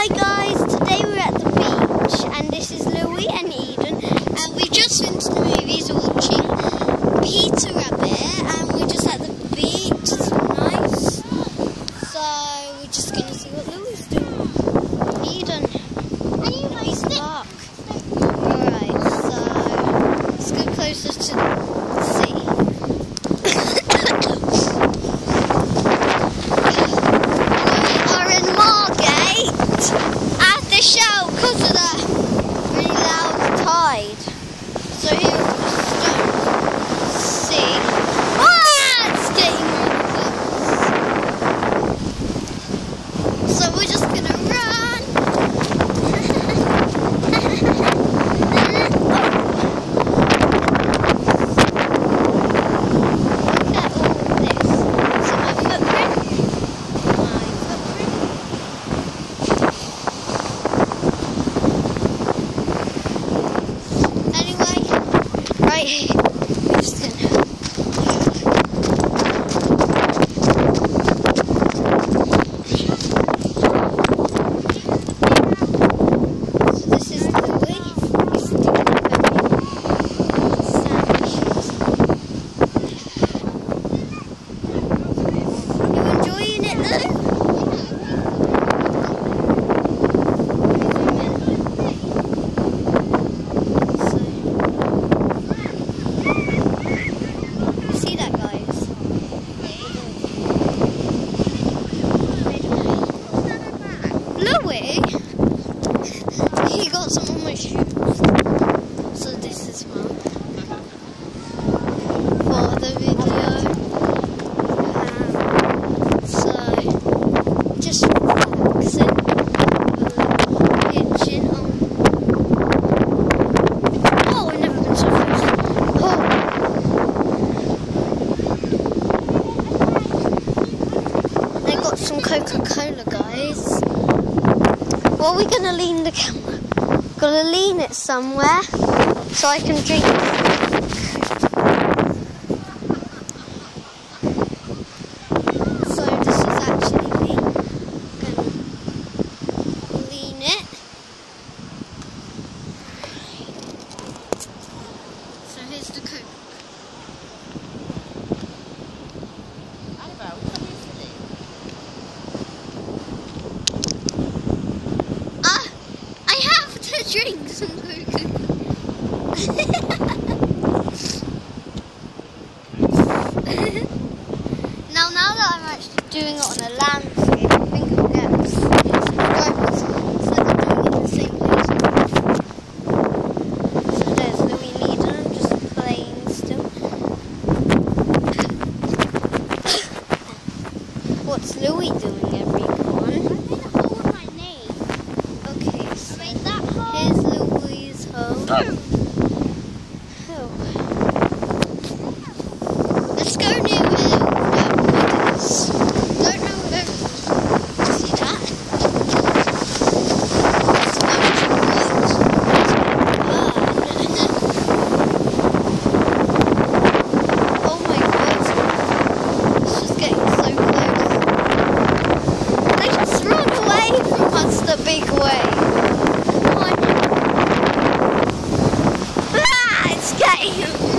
Hi guys, today we're at the beach and this is Louis and Eden and we've just finished to the movies watching Peter Rabbit and we're just at the beach, it's nice. So we're just going to died. So Louis, he got some on my shoes. So this is mum for the video. Um, so just relaxing. Oh, oh. some Coca-Cola. What are we going to lean the camera? Gonna lean it somewhere so I can drink drink some now, now that I'm actually doing it on a land Here's Louise home. you!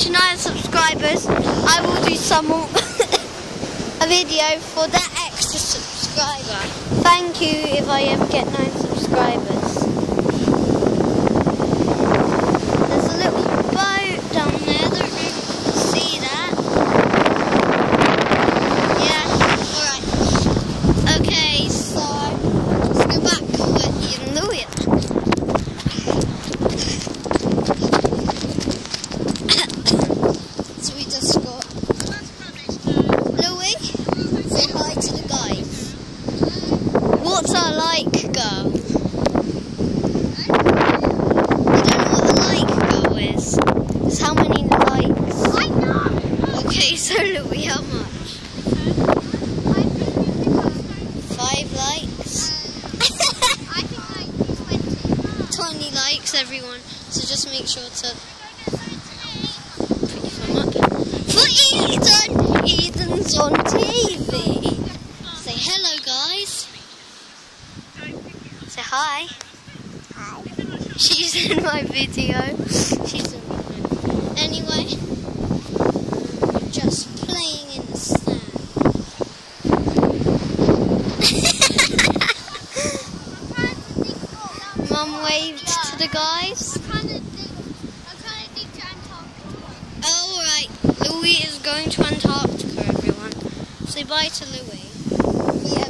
29 subscribers, I will do some more a video for that extra subscriber. Thank you if I ever get 9 subscribers. Everyone. So just make sure to put your thumb up. For Eden! Eden's on TV. Say hello, guys. Say hi. Hi. She's in my video. She's in my video. Anyway, we're just playing in the sand. Mum waved to the guys. Oh, right. Louis is going to Antarctica, everyone. Say bye to Louis. If he